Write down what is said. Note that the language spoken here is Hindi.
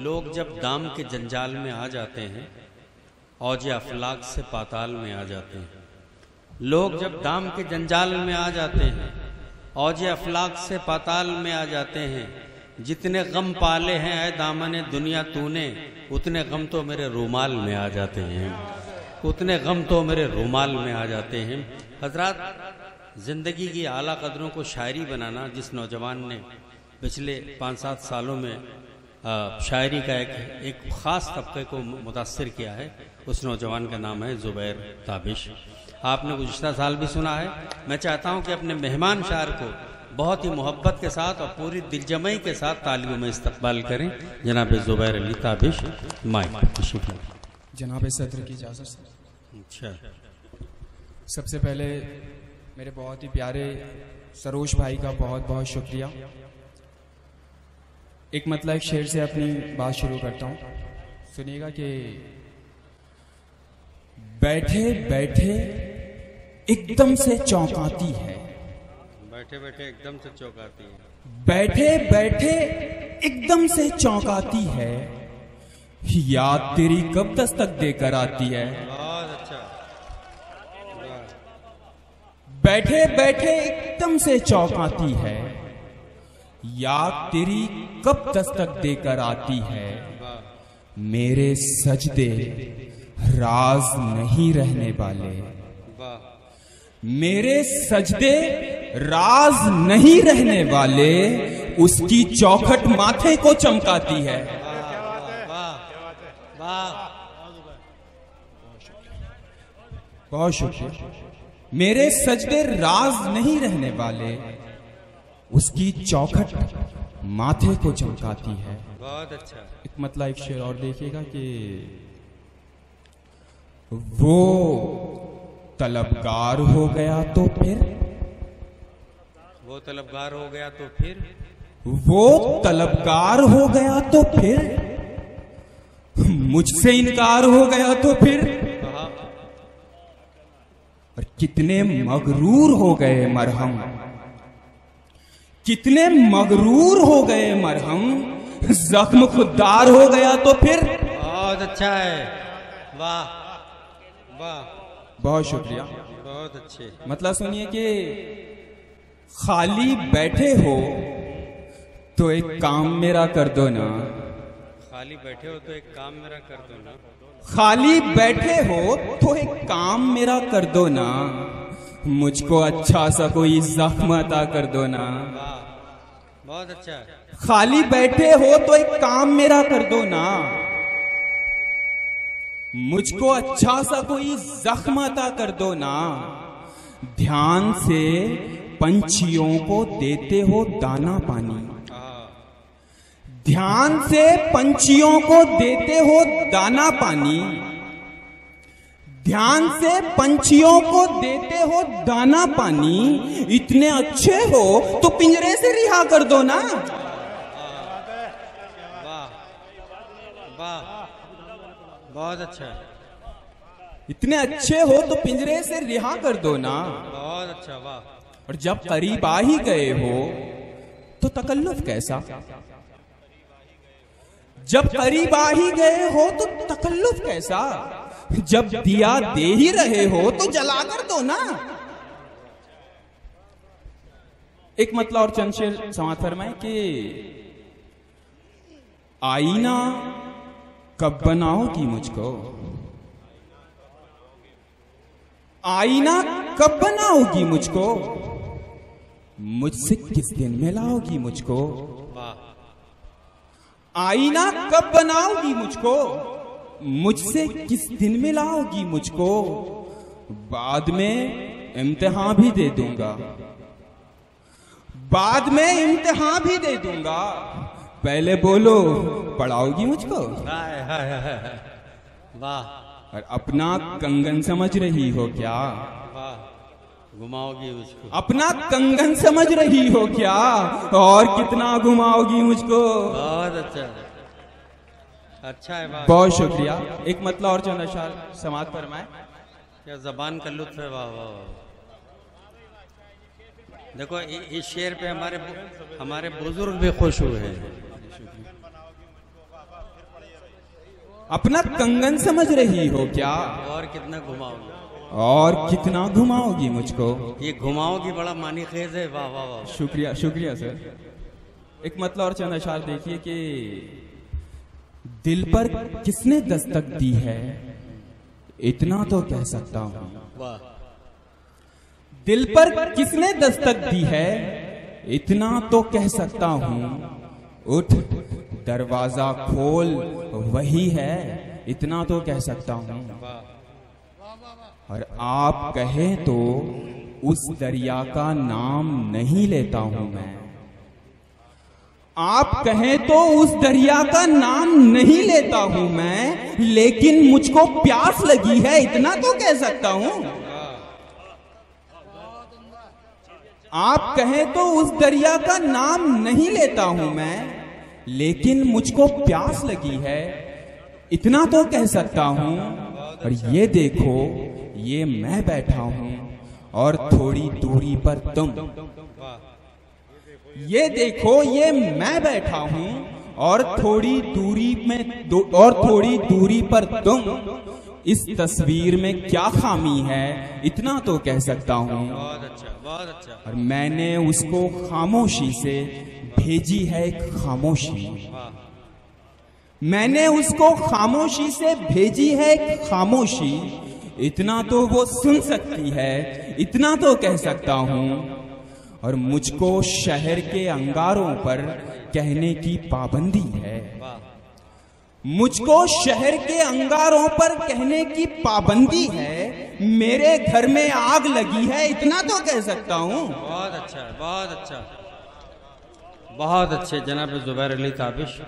लोग जब दाम के जंजाल में आ जाते हैं, औज अफलाक से पाताल में आ जाते हैं। लोग जब दाम के जंजाल में आ जाते हैं, औज अफलाक से पाताल में आ जाते हैं, जितने गम पाले हैं, ऐ दामन दुनिया तूने, उतने गम तो मेरे रूमाल में आ जाते हैं। उतने गम तो मेरे रूमाल में आ जाते हैं। हज़रत, ज़िंदगी की आला कदरों को शायरी बनाना जिस नौजवान ने पिछले पाँच सात सालों में शायरी का एक एक ख़ास तबके को मुतासर किया है। उस नौजवान का नाम है ज़ुबैर ताबिश। आपने गुजशत साल भी सुना है। मैं चाहता हूँ कि अपने मेहमान शायर को बहुत ही मोहब्बत के साथ और पूरी दिलजमई के साथ तालियों में इस्तकबाल करें। जनाब ज़ुबैर अली ताबिश माइक जनाब सदर की इजाज़त अच्छा। सबसे पहले मेरे बहुत ही प्यारे सरोज भाई का बहुत बहुत शुक्रिया। एक मतलब एक शेर से अपनी बात शुरू करता हूँ। सुनिएगा कि बैठे बैठे एकदम से चौंकाती है। बैठे बैठे एकदम से चौंकाती है। बैठे बैठे एकदम से चौंकाती है। याद तेरी कब दस्तक देकर आती है? अच्छा। बैठे बैठे एकदम से चौंकाती है। याद तेरी कब दस्तक देकर आती है? मेरे सजदे राज नहीं रहने वाले। मेरे सजदे राज नहीं रहने वाले, उसकी चौखट माथे को चमकाती है। बहुत शुक्रिया। मेरे सजदे राज नहीं रहने वाले उसकी चौखट माथे को चमकाती है। बहुत अच्छा। एक मतलब एक शेर और देखिएगा कि वो तलबगार हो गया तो फिर? वो तलबगार हो गया तो फिर? वो तलबगार हो गया तो फिर? मुझसे इनकार हो गया तो फिर? और कितने मगरूर हो गए मरहम। कितने मगरूर हो गए मरहम। जख्म खुददार हो गया तो फिर? बहुत अच्छा है। वाह वाह। बहुत शुक्रिया। बहुत अच्छे। मतलब सुनिए कि खाली बैठे हो तो एक काम मेरा कर दो ना। खाली बैठे हो तो एक काम मेरा कर दो ना। खाली बैठे हो तो एक काम मेरा कर दो ना। मुझको अच्छा सा कोई जख्म अता कर दो ना। बहुत अच्छा। खाली बैठे हो तो एक काम मेरा कर दो ना। मुझको अच्छा सा कोई जख्म अता कर दो ना। ध्यान से पंछियों को देते हो दाना पानी। ध्यान से पंछियों को देते हो दाना पानी। ध्यान से पंछियों को देते हो दाना पानी इतने अच्छे हो तो पिंजरे से रिहा कर दो ना। वाह बहुत अच्छा। इतने अच्छे हो तो पिंजरे से रिहा कर दो ना। बहुत अच्छा वाह। और जब करीब आ ही गए हो तो तकल्लुफ कैसा? जब करीब आ ही गए हो तो तकल्लुफ कैसा? जब दिया दे ही रहे हो तो जला कर दो ना। एक मतलब और चंद शेर समाज फरमाए कि आईना कब बनाओगी मुझको? आईना कब बनाओगी मुझको? मुझसे किस दिन मिलाओगी मुझको? आईना कब बनाओगी मुझको? मुझसे किस दिन मिलाओगी मुझको? बाद में इम्तिहान भी दे दूँगा। बाद में इम्तिहान भी दे दूँगा। पहले बोलो पढ़ाओगी मुझको? वाह। और अपना कंगन समझ रही हो क्या? घुमाओगी उसको अपना कंगन समझ रही हो क्या? और कितना घुमाओगी मुझको? बहुत अच्छा। अच्छा है बहुत शुक्रिया। एक मतलब और चंद अशार समाज फरमाए क्या जबान का लुत्फ है वाह वाह वाह। देखो इस शेर पे हमारे हमारे बुज़ुर्ग भी खुश हुए हैं। अपना कंगन समझ रही हो क्या? और कितना घुमाओगे और कितना घुमाओगी मुझको? ये घुमाओगी बड़ा मानी खेज है। वाह वाह वाह। शुक्रिया शुक्रिया सर एक मतलब और चंद अशार देखिए कि दिल पर किसने दस्तक दी है? इतना तो कह सकता हूँ। दिल पर किसने दस्तक दी है? इतना तो कह सकता हूँ। उठ दरवाज़ा खोल वही है। इतना तो कह सकता हूँ। और आप कहें तो उस दरिया का नाम नहीं लेता हूँ मैं। आप कहें तो उस दरिया का नाम नहीं लेता हूँ मैं, लेकिन मुझको प्यास लगी है, इतना तो कह सकता हूँ। आप कहें तो उस दरिया का नाम नहीं लेता हूँ मैं, लेकिन मुझको प्यास लगी है, इतना तो कह सकता हूँ। और ये देखो, ये मैं बैठा हूँ, और थोड़ी दूरी पर तुम। ये देखो ये मैं बैठा हूँ और थोड़ी दूरी में और थोड़ी दूरी पर तुम। इस तस्वीर में क्या खामी है? इतना तो कह सकता हूँ। बहुत अच्छा बहुत अच्छा। और मैंने उसको खामोशी से भेजी है एक खामोशी। मैंने उसको खामोशी से भेजी है एक खामोशी। इतना तो वो सुन सकती है इतना तो कह सकता हूँ। और मुझको शहर के अंगारों पर कहने की पाबंदी है। मुझको शहर के अंगारों पर कहने की पाबंदी है। मेरे घर में आग लगी है, इतना तो कह सकता हूँ। बहुत अच्छा बहुत अच्छा। बहुत अच्छे जनाब जुबैर अली काबिश